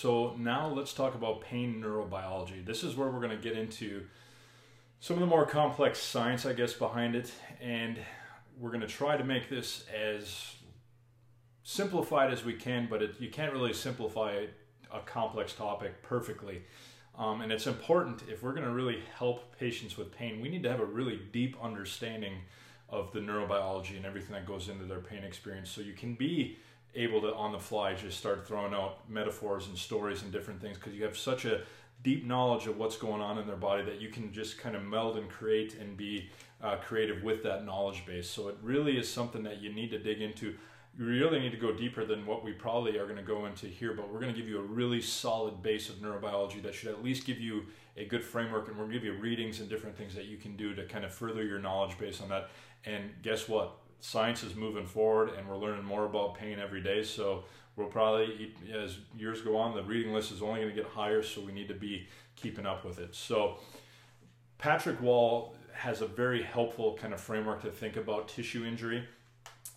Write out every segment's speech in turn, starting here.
So now let's talk about pain neurobiology. This is where we're going to get into some of the more complex science, I guess, behind it, and we're going to try to make this as simplified as we can, but it, you can't really simplify a complex topic perfectly. Um, and it's important if we're going to really help patients with pain, we need to have a really deep understanding of the neurobiology and everything that goes into their pain experience. So you can be able to, on the fly, just start throwing out metaphors and stories and different things because you have such a deep knowledge of what's going on in their body that you can just kind of meld and create and be uh, creative with that knowledge base. So it really is something that you need to dig into you really need to go deeper than what we probably are going to go into here, but we're going to give you a really solid base of neurobiology that should at least give you a good framework, and we're going to give you readings and different things that you can do to kind of further your knowledge base on that. And guess what? Science is moving forward, and we're learning more about pain every day. So we'll probably, as years go on, the reading list is only going to get higher, so we need to be keeping up with it. So Patrick Wall has a very helpful kind of framework to think about tissue injury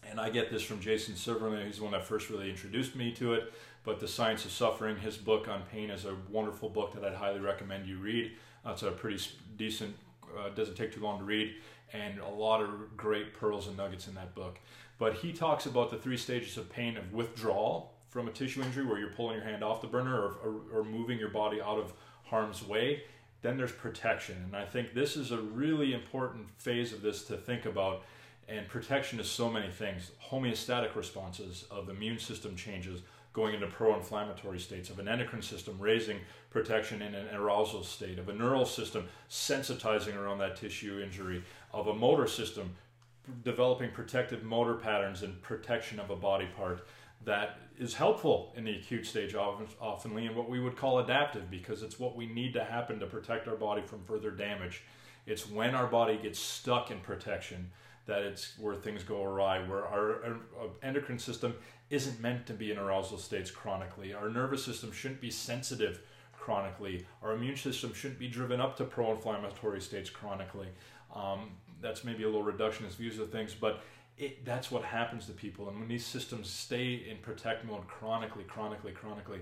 and I get this from Jason Silvernail. He's the one that first really introduced me to it. But The Science of Suffering, his book on pain, is a wonderful book that I'd highly recommend you read. It's a pretty decent, uh, doesn't take too long to read, and a lot of great pearls and nuggets in that book. But he talks about the three stages of pain of withdrawal from a tissue injury, where you're pulling your hand off the burner or, or, or moving your body out of harm's way. Then there's protection. And I think this is a really important phase of this to think about and protection is so many things homeostatic responses of the immune system changes going into pro inflammatory states, of an endocrine system raising protection in an arousal state, of a neural system sensitizing around that tissue injury, of a motor system developing protective motor patterns and protection of a body part that is helpful in the acute stage oftenly and what we would call adaptive because it's what we need to happen to protect our body from further damage. It's when our body gets stuck in protection that it's where things go awry, where our, our endocrine system isn't meant to be in arousal states chronically. Our nervous system shouldn't be sensitive chronically. Our immune system shouldn't be driven up to pro-inflammatory states chronically. Um, that's maybe a little reductionist views of things, but it, that's what happens to people. And when these systems stay in protect mode chronically, chronically, chronically,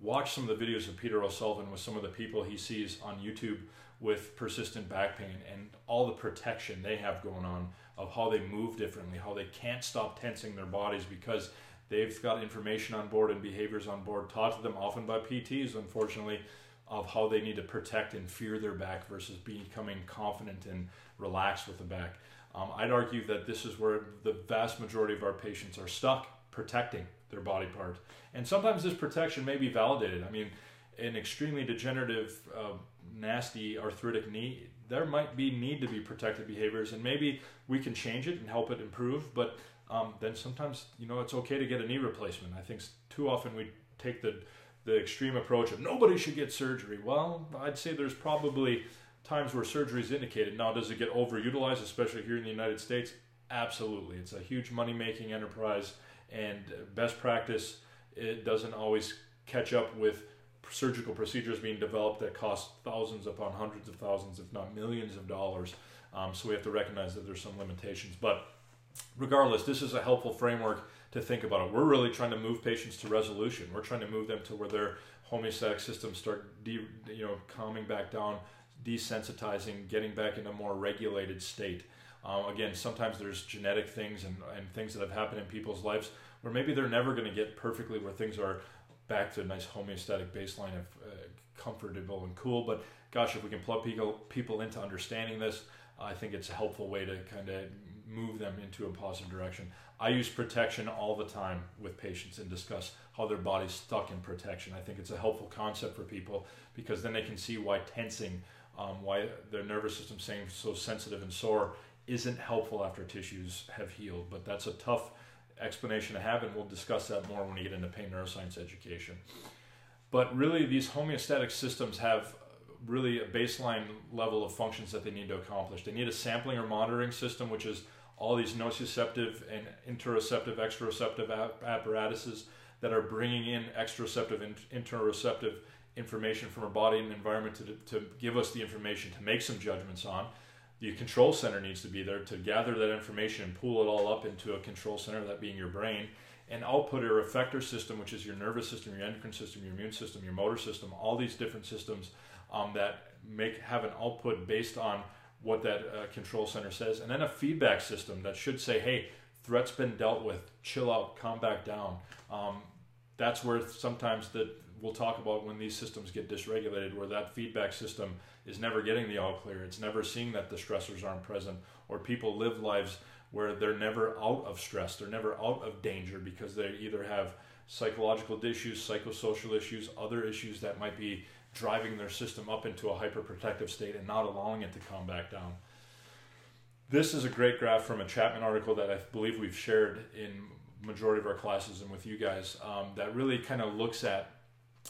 watch some of the videos of Peter O'Sullivan with some of the people he sees on YouTube with persistent back pain and all the protection they have going on of how they move differently, how they can't stop tensing their bodies because they've got information on board and behaviors on board taught to them often by PTs, unfortunately, of how they need to protect and fear their back versus becoming confident and relaxed with the back. Um, I'd argue that this is where the vast majority of our patients are stuck protecting their body part. And sometimes this protection may be validated. I mean, an extremely degenerative uh, nasty arthritic knee, there might be need to be protective behaviors, and maybe we can change it and help it improve. But um, then sometimes you know it's okay to get a knee replacement. I think too often we take the the extreme approach of nobody should get surgery. Well, I'd say there's probably times where surgery is indicated. Now, does it get overutilized, especially here in the United States? Absolutely. It's a huge money making enterprise, and best practice it doesn't always catch up with surgical procedures being developed that cost thousands upon hundreds of thousands, if not millions of dollars. Um, so we have to recognize that there's some limitations. But regardless, this is a helpful framework to think about it. We're really trying to move patients to resolution. We're trying to move them to where their homeostatic systems start, de, you know, calming back down, desensitizing, getting back in a more regulated state. Um, again, sometimes there's genetic things and, and things that have happened in people's lives where maybe they're never going to get perfectly where things are back to a nice homeostatic baseline of uh, comfortable and cool. But gosh, if we can plug people people into understanding this, I think it's a helpful way to kind of move them into a positive direction. I use protection all the time with patients and discuss how their body's stuck in protection. I think it's a helpful concept for people because then they can see why tensing, um, why their nervous system staying so sensitive and sore isn't helpful after tissues have healed. But that's a tough explanation to have, and we'll discuss that more when we get into pain neuroscience education. But really, these homeostatic systems have really a baseline level of functions that they need to accomplish. They need a sampling or monitoring system, which is all these nociceptive and interoceptive, exteroceptive apparatuses that are bringing in exteroceptive and interoceptive information from our body and environment to, to give us the information to make some judgments on the control center needs to be there to gather that information and pull it all up into a control center, that being your brain. and output your effector system, which is your nervous system, your endocrine system, your immune system, your motor system, all these different systems um, that make have an output based on what that uh, control center says, and then a feedback system that should say, "Hey, threat's been dealt with. Chill out, calm back down." Um, that's where sometimes that we'll talk about when these systems get dysregulated, where that feedback system is never getting the all clear. It's never seeing that the stressors aren't present, or people live lives where they're never out of stress, they're never out of danger because they either have psychological issues, psychosocial issues, other issues that might be driving their system up into a hyperprotective state and not allowing it to come back down. This is a great graph from a Chapman article that I believe we've shared in majority of our classes and with you guys um, that really kind of looks at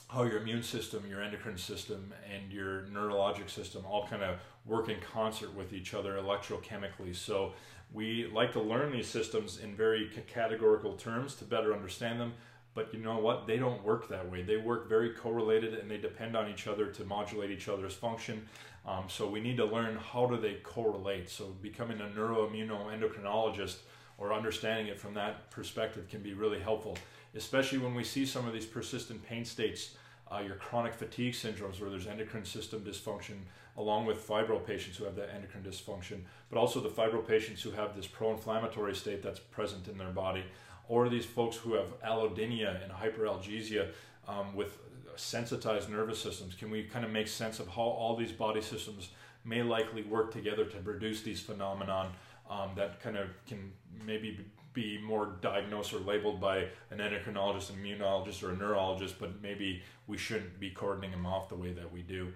how your immune system, your endocrine system, and your neurologic system all kind of work in concert with each other electrochemically. So we like to learn these systems in very categorical terms to better understand them. But you know what? They don't work that way. They work very correlated and they depend on each other to modulate each other's function. Um, so we need to learn how do they correlate. So becoming a neuroimmunoendocrinologist or understanding it from that perspective can be really helpful especially when we see some of these persistent pain states, uh, your chronic fatigue syndromes where there's endocrine system dysfunction, along with fibro patients who have that endocrine dysfunction, but also the fibro patients who have this pro-inflammatory state that's present in their body, or these folks who have allodynia and hyperalgesia um, with sensitized nervous systems. Can we kind of make sense of how all these body systems may likely work together to produce these phenomenon um, that kind of can maybe be more diagnosed or labeled by an endocrinologist, an immunologist, or a neurologist, but maybe we shouldn't be cordoning them off the way that we do.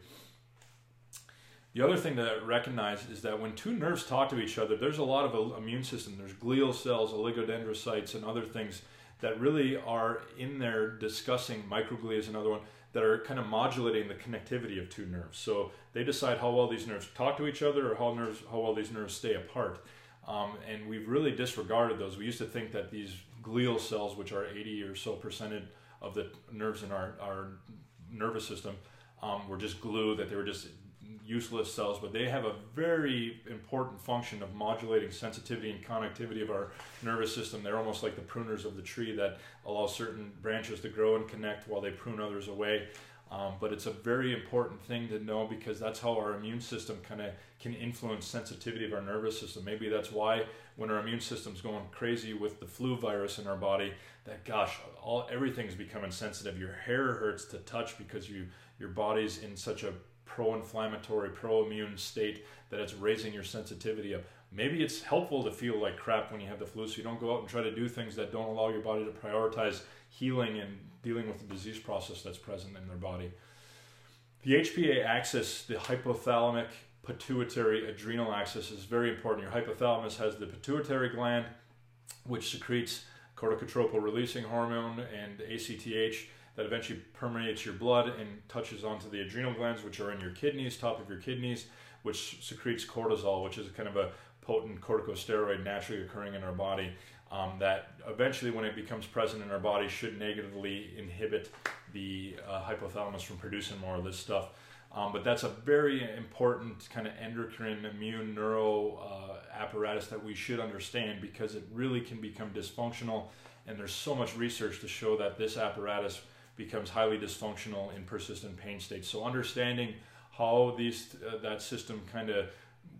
The other thing to recognize is that when two nerves talk to each other, there's a lot of immune system. There's glial cells, oligodendrocytes, and other things that really are in there discussing microglia is another one that are kind of modulating the connectivity of two nerves. So they decide how well these nerves talk to each other or how nerves how well these nerves stay apart. Um, and we've really disregarded those. We used to think that these glial cells, which are 80 or so percentage of the nerves in our, our nervous system, um, were just glue, that they were just useless cells, but they have a very important function of modulating sensitivity and connectivity of our nervous system. They're almost like the pruners of the tree that allow certain branches to grow and connect while they prune others away. Um, but it's a very important thing to know because that's how our immune system kind of can influence sensitivity of our nervous system. Maybe that's why when our immune system's going crazy with the flu virus in our body, that gosh, all everything's becoming sensitive. Your hair hurts to touch because you your body's in such a pro-inflammatory, pro-immune state that it's raising your sensitivity up. Maybe it's helpful to feel like crap when you have the flu, so you don't go out and try to do things that don't allow your body to prioritize healing and dealing with the disease process that's present in their body. The HPA axis, the hypothalamic pituitary adrenal axis, is very important. Your hypothalamus has the pituitary gland, which secretes corticotropin releasing hormone and ACTH that eventually permeates your blood and touches onto the adrenal glands, which are in your kidneys, top of your kidneys, which secretes cortisol, which is kind of a potent corticosteroid naturally occurring in our body um, that eventually, when it becomes present in our body, should negatively inhibit the uh, hypothalamus from producing more of this stuff. Um, but that's a very important kind of endocrine immune neuro uh, apparatus that we should understand because it really can become dysfunctional. And there's so much research to show that this apparatus becomes highly dysfunctional in persistent pain states. So understanding how these uh, that system kind of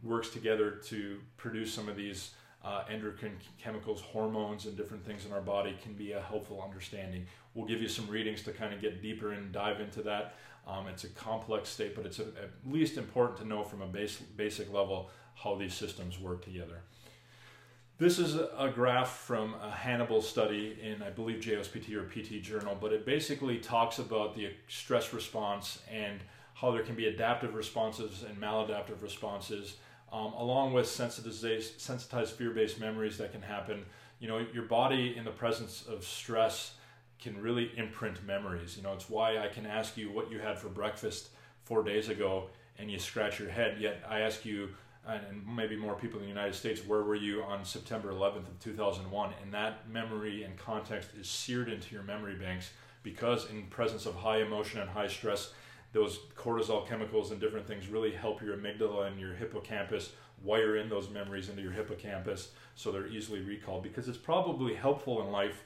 works together to produce some of these uh, endocrine chemicals, hormones, and different things in our body can be a helpful understanding. We'll give you some readings to kind of get deeper and dive into that. Um, it's a complex state, but it's a, at least important to know from a base, basic level how these systems work together. This is a graph from a Hannibal study in, I believe, JSPT or PT Journal, but it basically talks about the stress response and how there can be adaptive responses and maladaptive responses um, along with sensitized, sensitized fear-based memories that can happen. You know, your body in the presence of stress can really imprint memories. You know, it's why I can ask you what you had for breakfast four days ago and you scratch your head. Yet I ask you, and maybe more people in the United States, where were you on September 11th of 2001? And that memory and context is seared into your memory banks because in presence of high emotion and high stress, those cortisol chemicals and different things really help your amygdala and your hippocampus wire in those memories into your hippocampus so they're easily recalled because it's probably helpful in life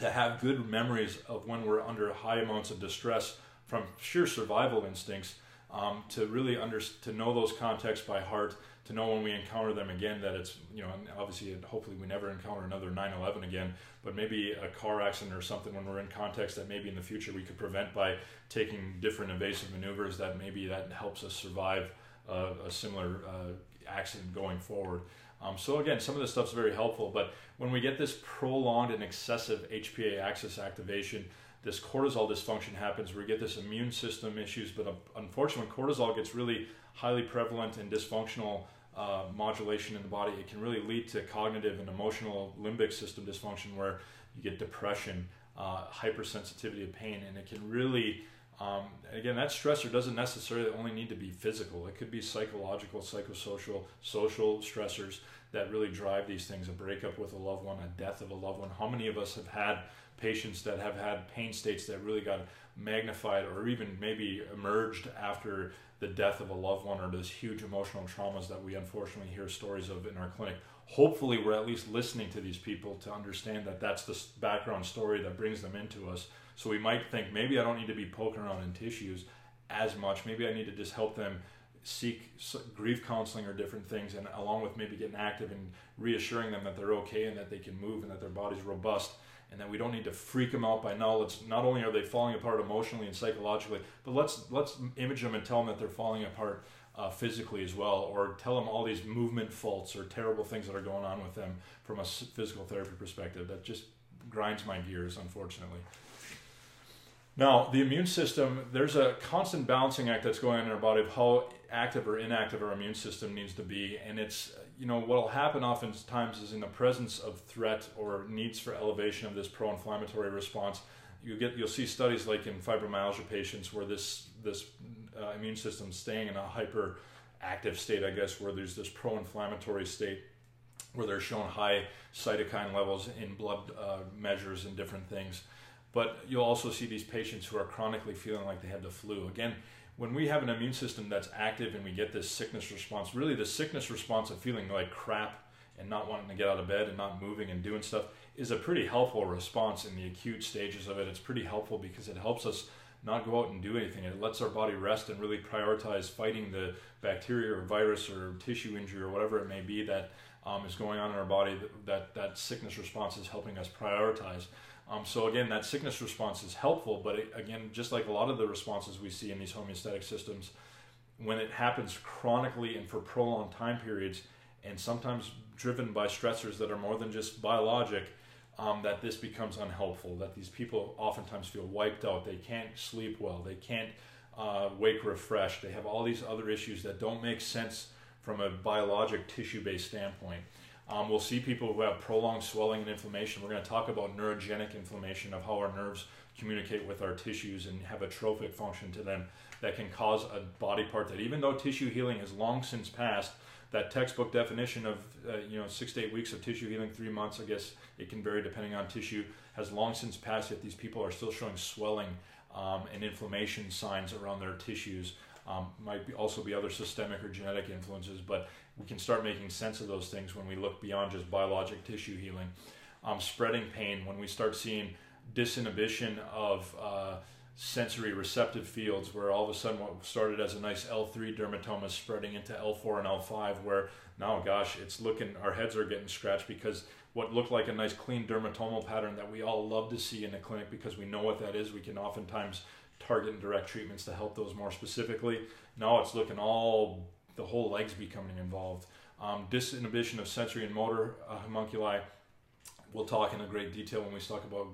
to have good memories of when we're under high amounts of distress from sheer survival instincts, um, to really under to know those contexts by heart, to know when we encounter them again that it's you know obviously hopefully we never encounter another 9/11 again, but maybe a car accident or something when we're in context that maybe in the future we could prevent by taking different evasive maneuvers that maybe that helps us survive a similar uh, accident going forward. Um, so again, some of this stuff's very helpful, but when we get this prolonged and excessive HPA axis activation, this cortisol dysfunction happens. Where we get this immune system issues, but uh, unfortunately, when cortisol gets really highly prevalent and dysfunctional uh, modulation in the body, it can really lead to cognitive and emotional limbic system dysfunction, where you get depression, uh, hypersensitivity of pain, and it can really um, again, that stressor doesn't necessarily only need to be physical. It could be psychological, psychosocial, social stressors that really drive these things. A breakup with a loved one, a death of a loved one. How many of us have had patients that have had pain states that really got magnified or even maybe emerged after the death of a loved one or those huge emotional traumas that we unfortunately hear stories of in our clinic. Hopefully, we're at least listening to these people to understand that that's the background story that brings them into us so we might think maybe I don't need to be poking around in tissues as much. Maybe I need to just help them seek grief counseling or different things, and along with maybe getting active and reassuring them that they're okay and that they can move and that their body's robust and that we don't need to freak them out by now. Let's not only are they falling apart emotionally and psychologically, but let's let's image them and tell them that they're falling apart uh, physically as well, or tell them all these movement faults or terrible things that are going on with them from a physical therapy perspective. That just grinds my gears, unfortunately. Now, the immune system, there's a constant balancing act that's going on in our body of how active or inactive our immune system needs to be. And it's, you know, what will happen oftentimes is in the presence of threat or needs for elevation of this pro inflammatory response, you get, you'll see studies like in fibromyalgia patients where this, this uh, immune system staying in a hyper active state, I guess, where there's this pro inflammatory state where they're shown high cytokine levels in blood uh, measures and different things. But you'll also see these patients who are chronically feeling like they have the flu. Again, when we have an immune system that's active and we get this sickness response, really the sickness response of feeling like crap and not wanting to get out of bed and not moving and doing stuff is a pretty helpful response in the acute stages of it. It's pretty helpful because it helps us not go out and do anything. It lets our body rest and really prioritize fighting the bacteria or virus or tissue injury or whatever it may be that um, is going on in our body that, that that sickness response is helping us prioritize. Um, so again, that sickness response is helpful, but it, again, just like a lot of the responses we see in these homeostatic systems, when it happens chronically and for prolonged time periods, and sometimes driven by stressors that are more than just biologic, um, that this becomes unhelpful. That these people oftentimes feel wiped out. They can't sleep well. They can't uh, wake refreshed. They have all these other issues that don't make sense from a biologic tissue-based standpoint. Um, we'll see people who have prolonged swelling and inflammation. We're going to talk about neurogenic inflammation of how our nerves communicate with our tissues and have a trophic function to them that can cause a body part that, even though tissue healing has long since passed, that textbook definition of uh, you know six to eight weeks of tissue healing, three months, I guess it can vary depending on tissue, has long since passed. Yet these people are still showing swelling um, and inflammation signs around their tissues. Um, might be also be other systemic or genetic influences, but we can start making sense of those things when we look beyond just biologic tissue healing. Um, spreading pain, when we start seeing disinhibition of uh, sensory receptive fields, where all of a sudden what started as a nice L3 dermatome is spreading into L4 and L5, where now, gosh, it's looking, our heads are getting scratched because what looked like a nice clean dermatomal pattern that we all love to see in the clinic because we know what that is, we can oftentimes target and direct treatments to help those more specifically. Now it's looking all the whole legs becoming involved. Um, disinhibition of sensory and motor uh, homunculi. We'll talk in a great detail when we talk about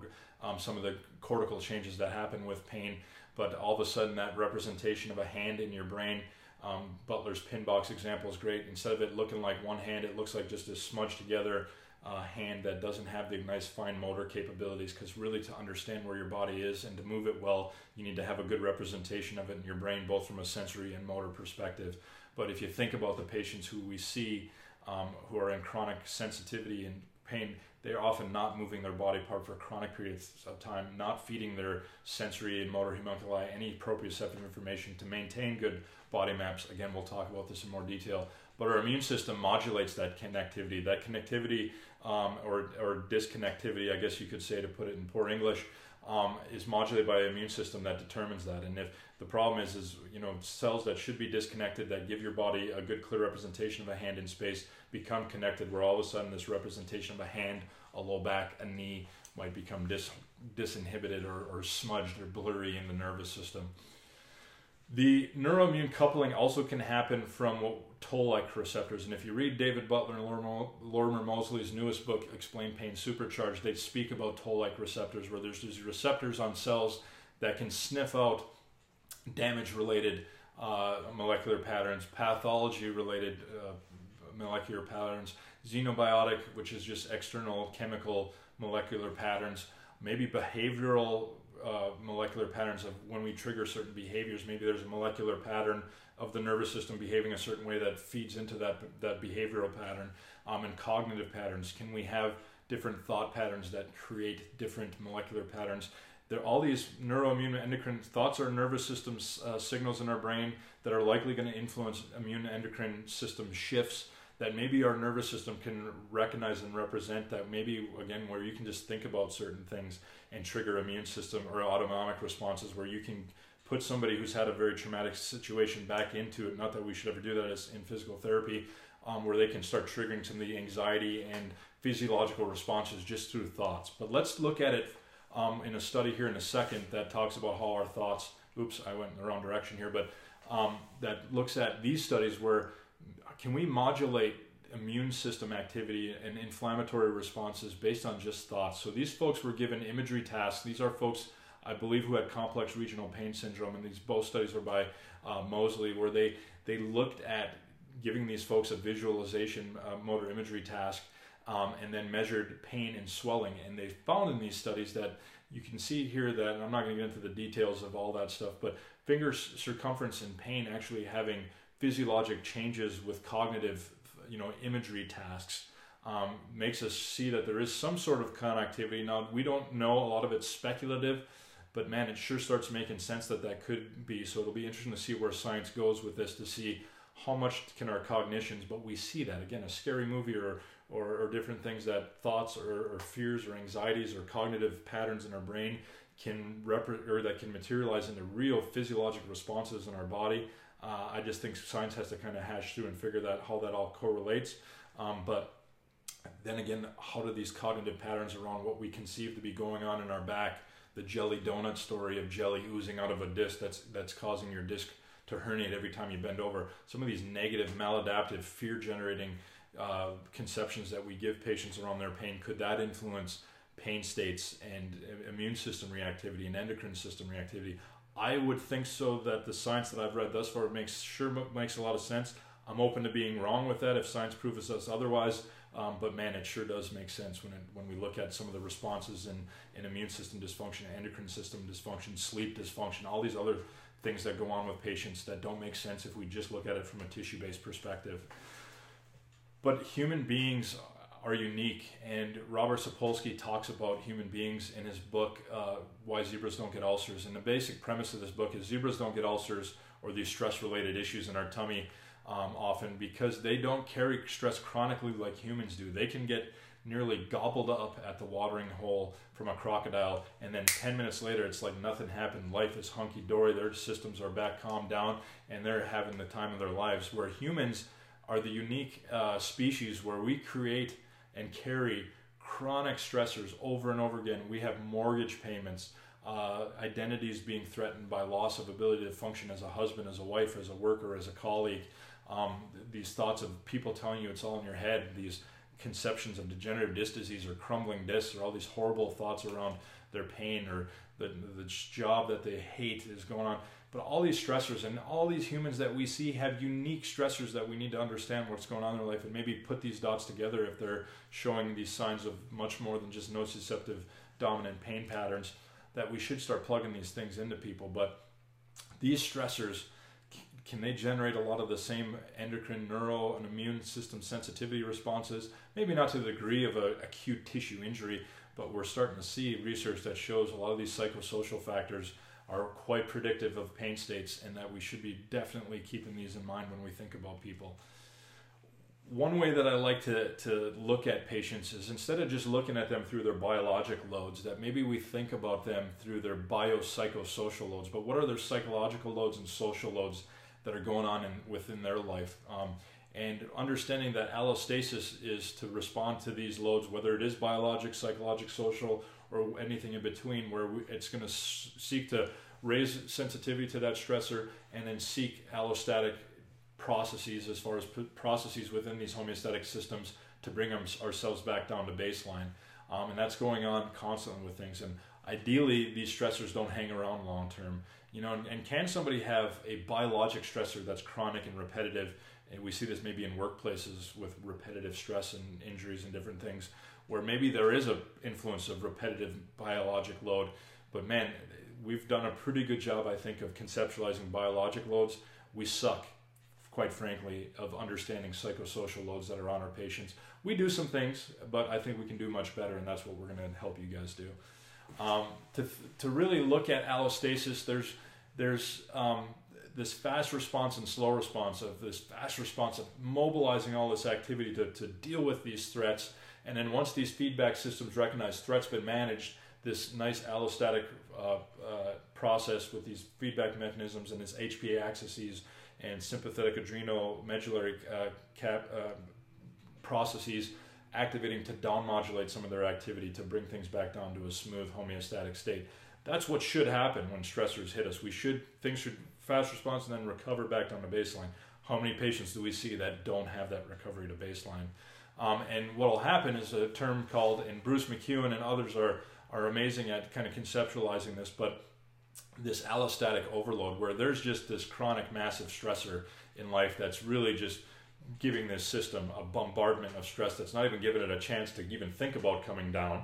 um, some of the cortical changes that happen with pain. But all of a sudden, that representation of a hand in your brain, um, Butler's pin box example is great. Instead of it looking like one hand, it looks like just a smudged together uh, hand that doesn't have the nice fine motor capabilities. Because really, to understand where your body is and to move it well, you need to have a good representation of it in your brain, both from a sensory and motor perspective. But if you think about the patients who we see um, who are in chronic sensitivity and pain, they're often not moving their body part for chronic periods of time, not feeding their sensory and motor homunculi any proprioceptive information to maintain good body maps. Again, we'll talk about this in more detail. but our immune system modulates that connectivity. That connectivity um, or, or disconnectivity, I guess you could say to put it in poor English, um, is modulated by an immune system that determines that. And if the problem is, is you know, cells that should be disconnected that give your body a good, clear representation of a hand in space become connected, where all of a sudden this representation of a hand, a low back, a knee might become dis- disinhibited or, or smudged or blurry in the nervous system. The neuroimmune coupling also can happen from toll-like receptors, and if you read David Butler and Lorimer Moseley's newest book, Explain Pain Supercharged, they speak about toll-like receptors, where there's these receptors on cells that can sniff out damage-related uh, molecular patterns, pathology-related uh, molecular patterns, xenobiotic, which is just external chemical molecular patterns, maybe behavioral uh, molecular patterns of when we trigger certain behaviors. Maybe there's a molecular pattern of the nervous system behaving a certain way that feeds into that that behavioral pattern. Um, and cognitive patterns. Can we have different thought patterns that create different molecular patterns? There, all these neuroimmune endocrine thoughts are nervous system uh, signals in our brain that are likely going to influence immune endocrine system shifts that maybe our nervous system can recognize and represent that maybe again where you can just think about certain things and trigger immune system or autonomic responses where you can put somebody who's had a very traumatic situation back into it. Not that we should ever do that as in physical therapy um, where they can start triggering some of the anxiety and physiological responses just through thoughts. But let's look at it um, in a study here in a second that talks about how our thoughts oops i went in the wrong direction here but um, that looks at these studies where can we modulate immune system activity and inflammatory responses based on just thoughts? So these folks were given imagery tasks. These are folks, I believe, who had complex regional pain syndrome, and these both studies were by uh, Moseley, where they they looked at giving these folks a visualization uh, motor imagery task. Um, and then measured pain and swelling. And they found in these studies that you can see here that, I'm not going to get into the details of all that stuff, but finger circumference and pain actually having physiologic changes with cognitive, you know, imagery tasks um, makes us see that there is some sort of connectivity. Now, we don't know, a lot of it's speculative, but man, it sure starts making sense that that could be. So it'll be interesting to see where science goes with this to see how much can our cognitions, but we see that again, a scary movie or or, or different things that thoughts or, or, fears or anxieties or cognitive patterns in our brain can rep- or that can materialize into real physiological responses in our body. Uh, I just think science has to kind of hash through and figure that how that all correlates. Um, but then again, how do these cognitive patterns around what we conceive to be going on in our back, the jelly donut story of jelly oozing out of a disc that's that's causing your disc to herniate every time you bend over. Some of these negative, maladaptive, fear-generating uh, conceptions that we give patients around their pain could that influence pain states and immune system reactivity and endocrine system reactivity? I would think so that the science that I've read thus far makes sure makes a lot of sense. I'm open to being wrong with that if science proves us otherwise. Um, but man, it sure does make sense when it, when we look at some of the responses in, in immune system dysfunction, endocrine system dysfunction, sleep dysfunction, all these other things that go on with patients that don't make sense if we just look at it from a tissue based perspective. But human beings are unique. And Robert Sapolsky talks about human beings in his book, uh, Why Zebras Don't Get Ulcers. And the basic premise of this book is zebras don't get ulcers or these stress related issues in our tummy um, often because they don't carry stress chronically like humans do. They can get nearly gobbled up at the watering hole from a crocodile and then 10 minutes later it's like nothing happened life is hunky-dory their systems are back calmed down and they're having the time of their lives where humans are the unique uh, species where we create and carry chronic stressors over and over again. We have mortgage payments, uh, identities being threatened by loss of ability to function as a husband, as a wife, as a worker, as a colleague. Um, these thoughts of people telling you it's all in your head, these conceptions of degenerative disc disease or crumbling discs, or all these horrible thoughts around their pain or the, the job that they hate is going on. But all these stressors and all these humans that we see have unique stressors that we need to understand what's going on in their life and maybe put these dots together if they're showing these signs of much more than just nociceptive dominant pain patterns that we should start plugging these things into people. But these stressors can they generate a lot of the same endocrine, neuro, and immune system sensitivity responses? Maybe not to the degree of an acute tissue injury, but we're starting to see research that shows a lot of these psychosocial factors are quite predictive of pain states and that we should be definitely keeping these in mind when we think about people. one way that I like to, to look at patients is instead of just looking at them through their biologic loads, that maybe we think about them through their biopsychosocial loads. But what are their psychological loads and social loads that are going on in, within their life? Um, and understanding that allostasis is to respond to these loads, whether it is biologic, psychologic, social, or anything in between, where we, it's going to s- seek to raise sensitivity to that stressor and then seek allostatic processes as far as p- processes within these homeostatic systems to bring them, ourselves back down to baseline. Um, and that's going on constantly with things. And ideally, these stressors don't hang around long term. You know, and, and, can somebody have a biologic stressor that's chronic and repetitive? And we see this maybe in workplaces with repetitive stress and injuries and different things, where maybe there is a influence of repetitive biologic load. But man, we've done a pretty good job, I think, of conceptualizing biologic loads. We suck quite frankly, of understanding psychosocial loads that are on our patients. We do some things, but I think we can do much better, and that's what we're going to help you guys do. Um, to, to really look at allostasis, there's there's um, this fast response and slow response of this fast response of mobilizing all this activity to, to deal with these threats. And then once these feedback systems recognize threats been managed, this nice allostatic uh, uh, process with these feedback mechanisms and its HPA axes and sympathetic adrenomedullary uh, cap, uh, processes activating to down modulate some of their activity to bring things back down to a smooth homeostatic state. That's what should happen when stressors hit us. We should things should fast response and then recover back down to baseline. How many patients do we see that don't have that recovery to baseline? Um, and what will happen is a term called, and Bruce McEwen and others are are amazing at kind of conceptualizing this, but this allostatic overload where there's just this chronic massive stressor in life that's really just giving this system a bombardment of stress that's not even giving it a chance to even think about coming down.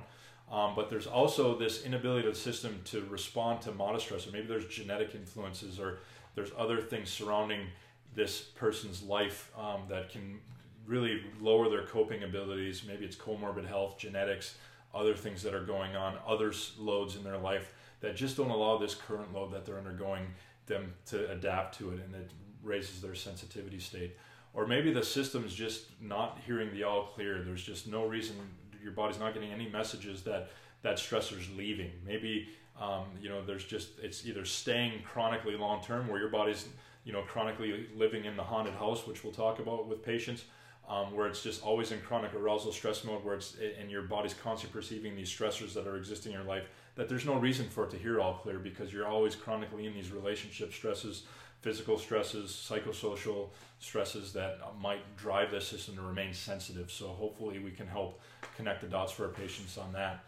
Um, but there's also this inability of the system to respond to modest stress, or maybe there's genetic influences, or there's other things surrounding this person's life um, that can really lower their coping abilities. Maybe it's comorbid health, genetics, other things that are going on, other loads in their life that just don't allow this current load that they're undergoing them to adapt to it and it raises their sensitivity state. Or maybe the system's just not hearing the all clear. There's just no reason your body's not getting any messages that that stressor's leaving. Maybe um, you know there's just it's either staying chronically long term where your body's you know chronically living in the haunted house, which we'll talk about with patients, um, where it's just always in chronic arousal stress mode, where it's and your body's constantly perceiving these stressors that are existing in your life that there's no reason for it to hear all clear because you're always chronically in these relationship stresses, physical stresses, psychosocial stresses that might drive the system to remain sensitive. So hopefully we can help connect the dots for our patients on that.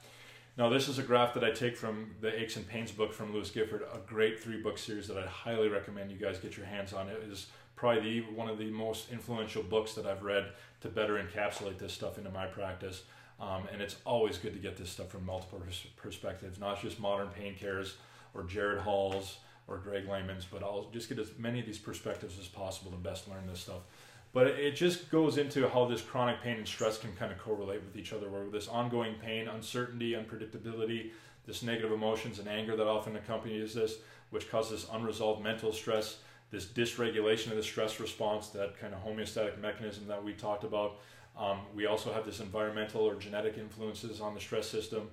Now, this is a graph that I take from the Aches and Pains book from Lewis Gifford, a great three book series that I highly recommend you guys get your hands on. It is probably the, one of the most influential books that I've read to better encapsulate this stuff into my practice. Um, and it's always good to get this stuff from multiple pers- perspectives, not just modern pain cares or Jarod Hall's or Greg Lehman's, but I'll just get as many of these perspectives as possible to best learn this stuff. But it just goes into how this chronic pain and stress can kind of correlate with each other, where this ongoing pain, uncertainty, unpredictability, this negative emotions and anger that often accompanies this, which causes unresolved mental stress, this dysregulation of the stress response, that kind of homeostatic mechanism that we talked about, um, we also have this environmental or genetic influences on the stress system,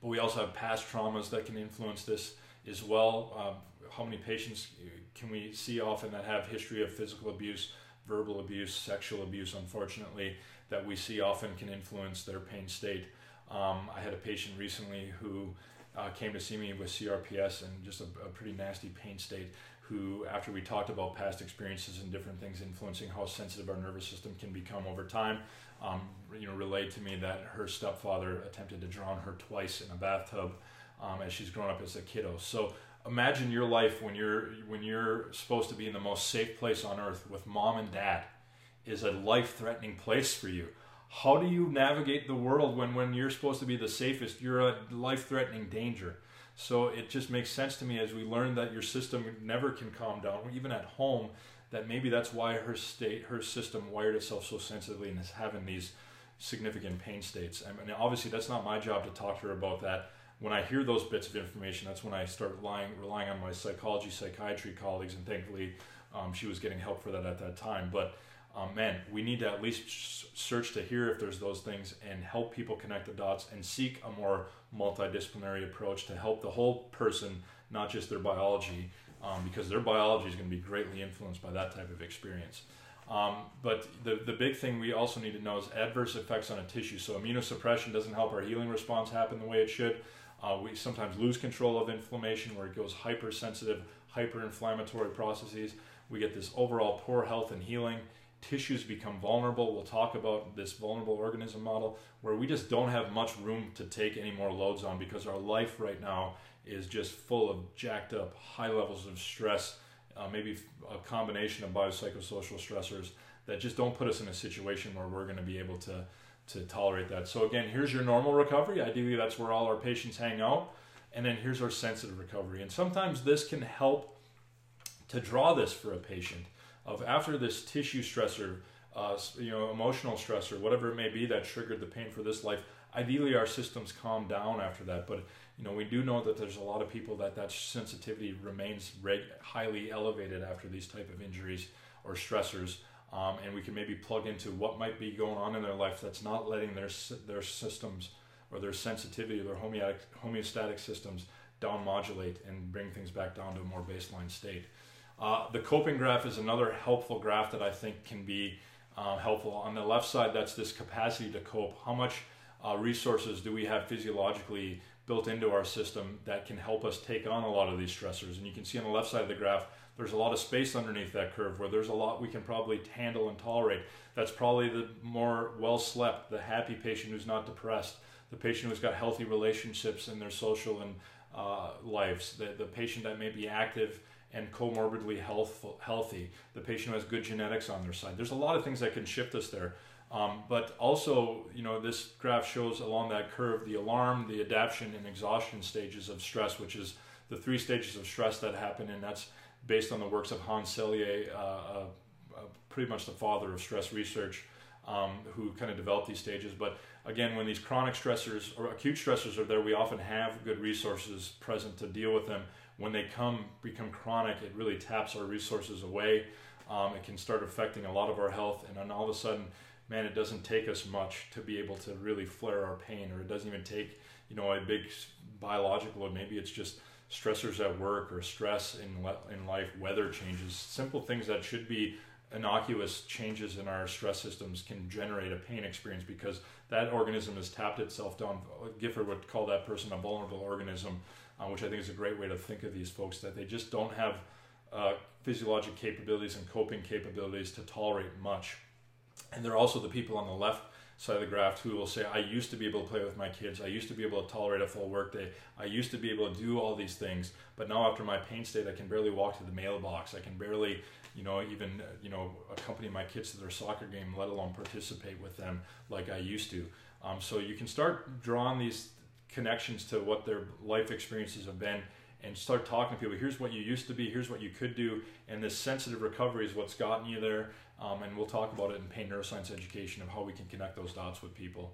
but we also have past traumas that can influence this as well. Um, how many patients can we see often that have history of physical abuse, verbal abuse, sexual abuse, unfortunately, that we see often can influence their pain state. Um, I had a patient recently who uh, came to see me with CRPS and just a, a pretty nasty pain state who, after we talked about past experiences and different things influencing how sensitive our nervous system can become over time, um, you know, relayed to me that her stepfather attempted to drown her twice in a bathtub um, as she's grown up as a kiddo. So imagine your life when you're when you're supposed to be in the most safe place on earth with mom and dad is a life-threatening place for you. How do you navigate the world when when you're supposed to be the safest? You're a life-threatening danger. So it just makes sense to me as we learn that your system never can calm down, even at home, that maybe that's why her state, her system wired itself so sensitively and is having these significant pain states. I mean, obviously that's not my job to talk to her about that. When I hear those bits of information, that's when I start relying, relying on my psychology, psychiatry colleagues, and thankfully um, she was getting help for that at that time. But um, man, we need to at least search to hear if there's those things and help people connect the dots and seek a more multidisciplinary approach to help the whole person, not just their biology, um, because their biology is going to be greatly influenced by that type of experience. Um, but the, the big thing we also need to know is adverse effects on a tissue. So immunosuppression doesn't help our healing response happen the way it should. Uh, we sometimes lose control of inflammation where it goes hypersensitive, hyperinflammatory processes. We get this overall poor health and healing. Tissues become vulnerable. We'll talk about this vulnerable organism model where we just don't have much room to take any more loads on because our life right now is just full of jacked up high levels of stress uh, maybe a combination of biopsychosocial stressors that just don't put us in a situation where we're going to be able to to tolerate that. So again, here's your normal recovery. Ideally, that's where all our patients hang out. And then here's our sensitive recovery. And sometimes this can help to draw this for a patient of after this tissue stressor, uh, you know, emotional stressor, whatever it may be that triggered the pain for this life. Ideally, our systems calm down after that. But you know, we do know that there's a lot of people that that sensitivity remains highly elevated after these type of injuries or stressors. Um, and we can maybe plug into what might be going on in their life that's not letting their their systems or their sensitivity, or their homeostatic, homeostatic systems down modulate and bring things back down to a more baseline state. Uh, the coping graph is another helpful graph that I think can be uh, helpful. On the left side, that's this capacity to cope. How much uh, resources do we have physiologically built into our system that can help us take on a lot of these stressors. And you can see on the left side of the graph, there's a lot of space underneath that curve where there's a lot we can probably handle and tolerate. That's probably the more well slept, the happy patient who's not depressed, the patient who's got healthy relationships in their social and uh, lives, the, the patient that may be active and comorbidly health, healthy, the patient who has good genetics on their side. There's a lot of things that can shift us there. Um, but also, you know, this graph shows along that curve the alarm, the adaptation, and exhaustion stages of stress, which is the three stages of stress that happen, and that's based on the works of Hans Selye, uh, uh, uh, pretty much the father of stress research, um, who kind of developed these stages. But again, when these chronic stressors or acute stressors are there, we often have good resources present to deal with them. When they come become chronic, it really taps our resources away. Um, it can start affecting a lot of our health, and then all of a sudden man, it doesn't take us much to be able to really flare our pain, or it doesn't even take, you know, a big biological load. Maybe it's just stressors at work or stress in in life, weather changes, simple things that should be innocuous changes in our stress systems can generate a pain experience because that organism has tapped itself down. Gifford would call that person a vulnerable organism, uh, which I think is a great way to think of these folks that they just don't have uh, physiologic capabilities and coping capabilities to tolerate much. And they're also the people on the left side of the graph who will say, I used to be able to play with my kids. I used to be able to tolerate a full workday. I used to be able to do all these things. But now after my pain state, I can barely walk to the mailbox. I can barely, you know, even, you know, accompany my kids to their soccer game, let alone participate with them like I used to. Um, so you can start drawing these connections to what their life experiences have been and start talking to people. Here's what you used to be. Here's what you could do. And this sensitive recovery is what's gotten you there. Um, and we'll talk about it in pain neuroscience education of how we can connect those dots with people.